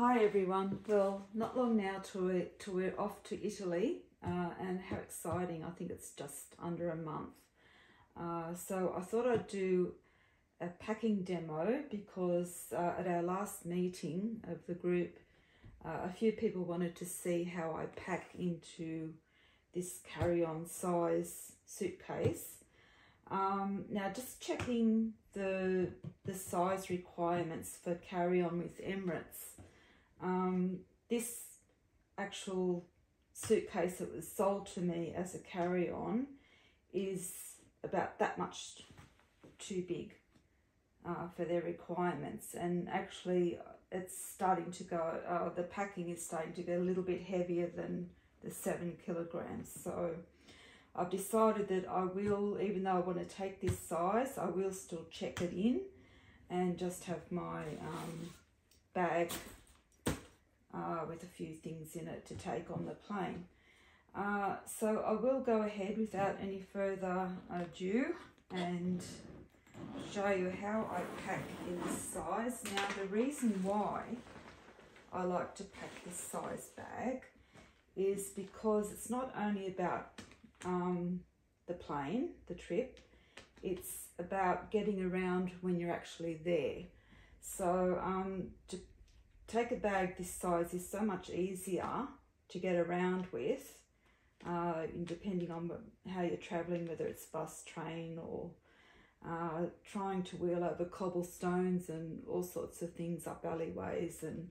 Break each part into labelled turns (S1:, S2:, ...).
S1: Hi everyone. Well, not long now to we're, we're off to Italy uh, and how exciting. I think it's just under a month. Uh, so I thought I'd do a packing demo because uh, at our last meeting of the group, uh, a few people wanted to see how I pack into this carry-on size suitcase. Um, now just checking the, the size requirements for carry-on with Emirates. Um, this actual suitcase that was sold to me as a carry-on is about that much too big uh, for their requirements. And actually it's starting to go, uh, the packing is starting to get a little bit heavier than the seven kilograms. So I've decided that I will, even though I want to take this size, I will still check it in and just have my um, bag uh, with a few things in it to take on the plane. Uh, so I will go ahead without any further ado and show you how I pack in this size. Now the reason why I like to pack this size bag is because it's not only about um, the plane, the trip, it's about getting around when you're actually there. So um, to take a bag this size is so much easier to get around with, uh, depending on how you're travelling, whether it's bus, train, or uh, trying to wheel over cobblestones and all sorts of things up alleyways and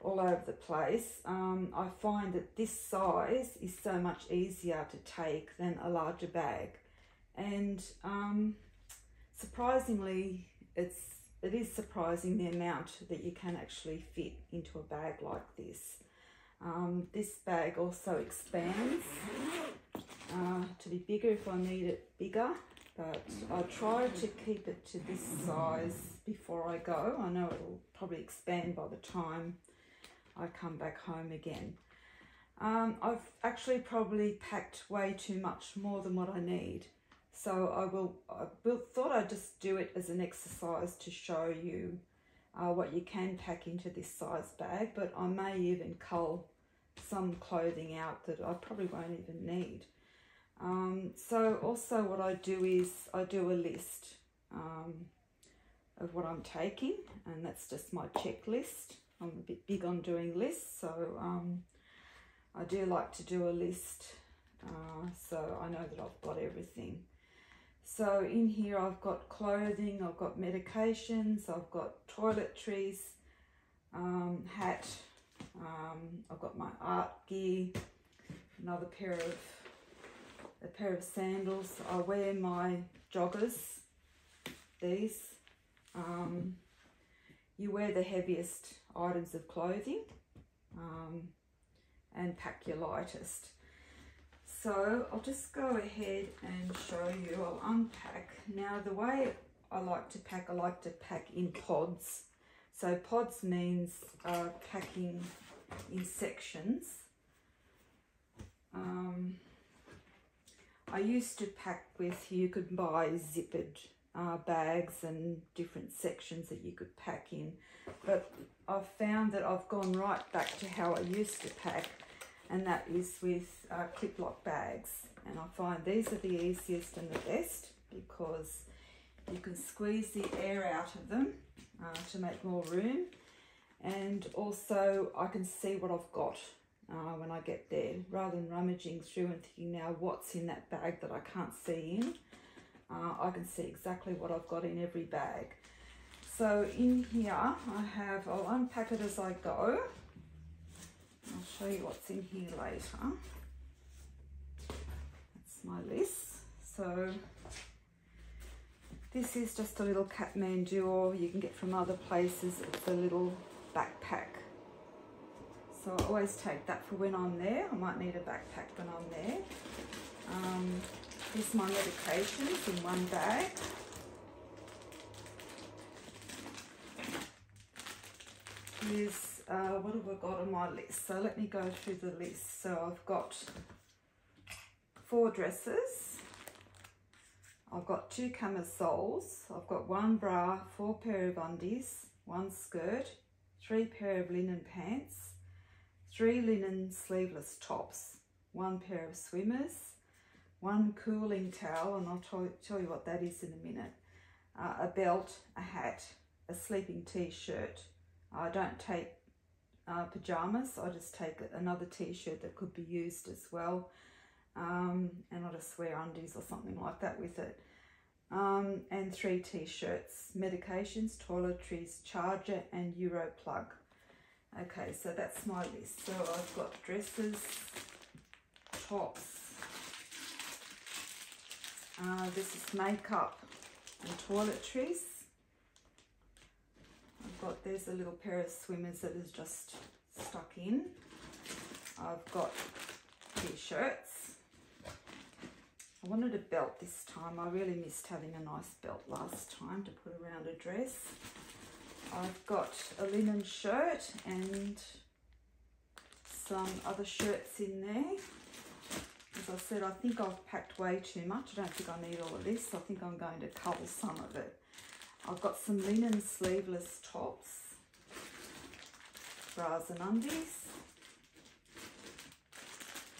S1: all over the place. Um, I find that this size is so much easier to take than a larger bag. And um, surprisingly, it's it is surprising the amount that you can actually fit into a bag like this. Um, this bag also expands uh, to be bigger if I need it bigger, but I try to keep it to this size before I go. I know it'll probably expand by the time I come back home again. Um, I've actually probably packed way too much more than what I need. So I will, I will, thought I'd just do it as an exercise to show you uh, what you can pack into this size bag, but I may even cull some clothing out that I probably won't even need. Um, so also what I do is I do a list um, of what I'm taking and that's just my checklist. I'm a bit big on doing lists, so um, I do like to do a list uh, so I know that I've got everything. So in here I've got clothing, I've got medications, I've got toiletries, um, hat, um, I've got my art gear, another pair of a pair of sandals. I wear my joggers, these. Um, you wear the heaviest items of clothing um, and pack your lightest. So I'll just go ahead and show you, I'll unpack. Now the way I like to pack, I like to pack in pods. So pods means uh, packing in sections. Um, I used to pack with, you could buy zippered uh, bags and different sections that you could pack in. But I've found that I've gone right back to how I used to pack and that is with uh, clip lock bags. And I find these are the easiest and the best because you can squeeze the air out of them uh, to make more room. And also I can see what I've got uh, when I get there rather than rummaging through and thinking now what's in that bag that I can't see in. Uh, I can see exactly what I've got in every bag. So in here I have, I'll unpack it as I go. I'll show you what's in here later. That's my list. So this is just a little Kathmandu or you can get from other places. It's a little backpack. So I always take that for when I'm there. I might need a backpack when I'm there. Um, this is my medications in one bag. Here's uh, what have I got on my list? So let me go through the list. So I've got four dresses. I've got two camisoles. I've got one bra, four pair of undies, one skirt, three pair of linen pants, three linen sleeveless tops, one pair of swimmers, one cooling towel, and I'll tell, you what that is in a minute, uh, a belt, a hat, a sleeping t-shirt. I don't take uh, pajamas, I just take another t-shirt that could be used as well, um, and I'll just wear undies or something like that with it. Um, and three t-shirts, medications, toiletries, charger and Euro plug. Okay, so that's my list. So I've got dresses, tops, uh, this is makeup and toiletries. Got, there's a little pair of swimmers that is just stuck in. I've got t-shirts. I wanted a belt this time. I really missed having a nice belt last time to put around a dress. I've got a linen shirt and some other shirts in there as I said, I think I've packed way too much. I don't think I need all of this. I think I'm going to cover some of it. I've got some linen sleeveless tops, bras and undies.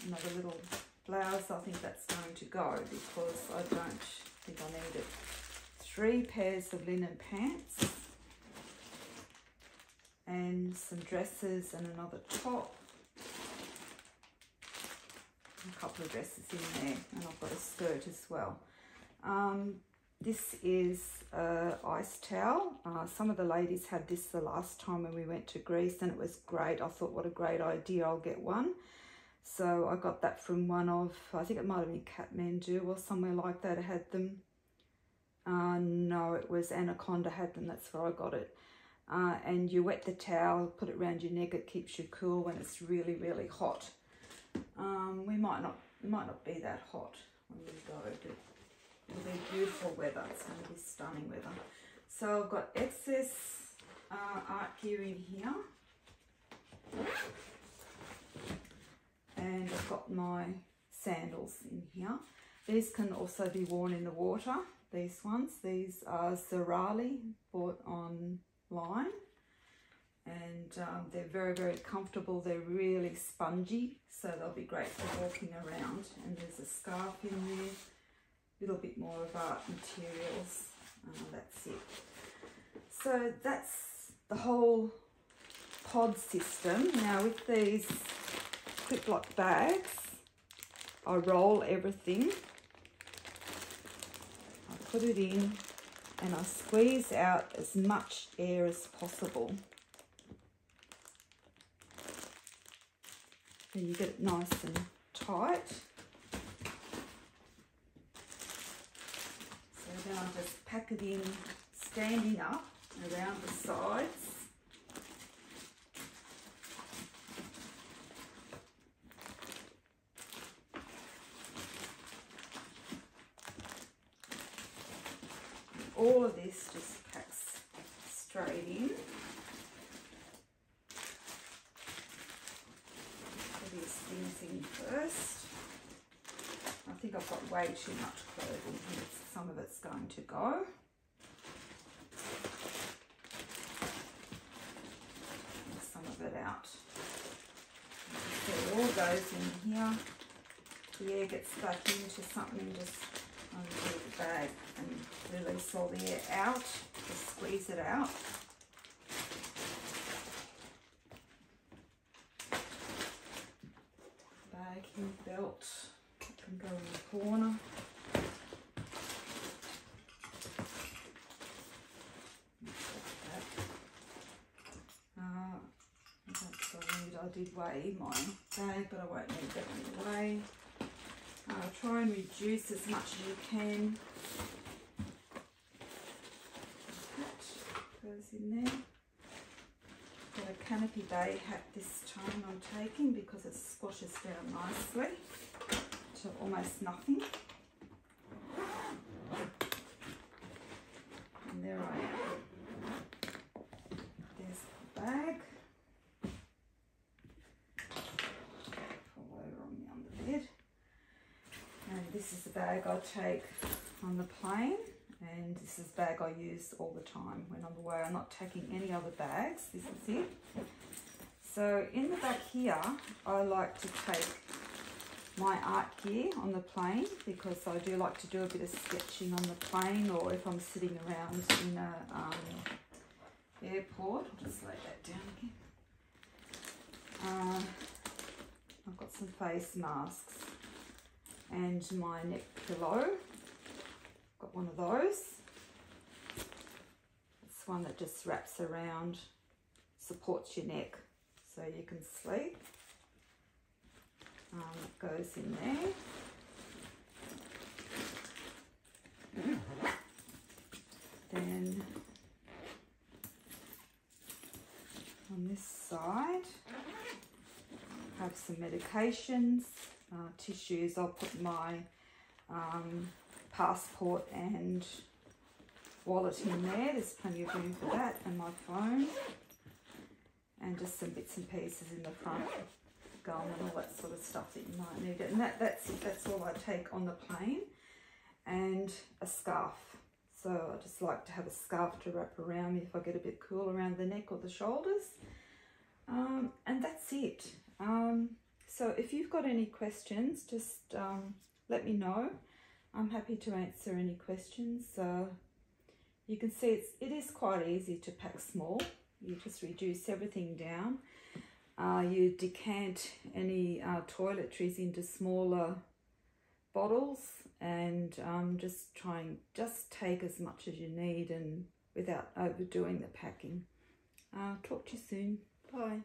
S1: Another little blouse. I think that's going to go because I don't think I need it. Three pairs of linen pants and some dresses and another top a couple of dresses in there and I've got a skirt as well. Um, this is a ice towel. Uh, some of the ladies had this the last time when we went to Greece and it was great. I thought what a great idea, I'll get one. So I got that from one of, I think it might have been Kathmandu or somewhere like that. It had them. Uh, no, it was Anaconda had them. That's where I got it. Uh, and you wet the towel, put it around your neck. It keeps you cool when it's really, really hot. Um, we might not, might not be that hot when we go. It'll be beautiful weather. It's going to be stunning weather. So I've got excess uh, art gear in here. And I've got my sandals in here. These can also be worn in the water. These ones. These are Zerali bought online and um, they're very very comfortable they're really spongy so they'll be great for walking around and there's a scarf in there little bit more of our materials. Uh, that's it. So that's the whole pod system. Now with these Ziploc bags I roll everything. I put it in and I squeeze out as much air as possible. So you get it nice and tight. So then I just pack it in standing up around the sides. all of this just packs straight in. Put these things in. first. I think I've got way too much clothing here. Some of it's going to go. some of it out. It all goes in here. The air gets back into something, just undo the bag and release all the air out. Just squeeze it out. belt can go in the corner. Uh, I did weigh bag, but I won't need that anyway. Uh, try and reduce as much as you can. That goes in there got a Canopy Bay hat this time I'm taking because it squashes down nicely to almost nothing. And there I am. There's the bag. Pull over on the underbed. And this is the bag I take on the plane and this is bag I use all the time when I'm away. I'm not taking any other bags. This is it. So in the back here, I like to take my art gear on the plane because I do like to do a bit of sketching on the plane or if I'm sitting around in a um, airport. I'll just lay that down again. Uh, I've got some face masks and my neck pillow. Got one of those. It's one that just wraps around, supports your neck so you can sleep. Um, it goes in there. Then on this side, have some medications, uh, tissues. I'll put my um, passport and wallet in there. There's plenty of room for that and my phone. And just some bits and pieces in the front gum and all that sort of stuff that you might need. And that, that's. That's all I take on the plane. And a scarf. So I just like to have a scarf to wrap around me if I get a bit cool around the neck or the shoulders. Um, and that's it. Um, so if you've got any questions, just um, let me know. I'm happy to answer any questions. Uh, you can see it's, it is quite easy to pack small. You just reduce everything down. Uh, you decant any uh, toiletries into smaller bottles and um, just try and just take as much as you need and without overdoing the packing. Uh, talk to you soon. Bye.